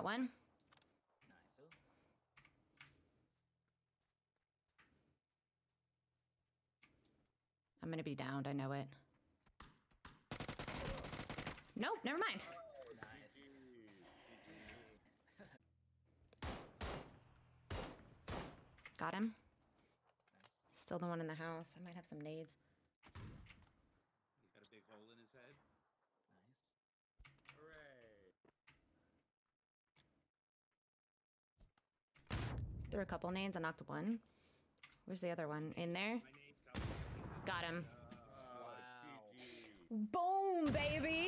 Got one. I'm gonna be downed. I know it. Nope. Never mind. Got him. Still the one in the house. I might have some nades. He's got a big hole in his head. There were a couple nades. I knocked one. Where's the other one? In there? My name comes. Got him. Boom, baby.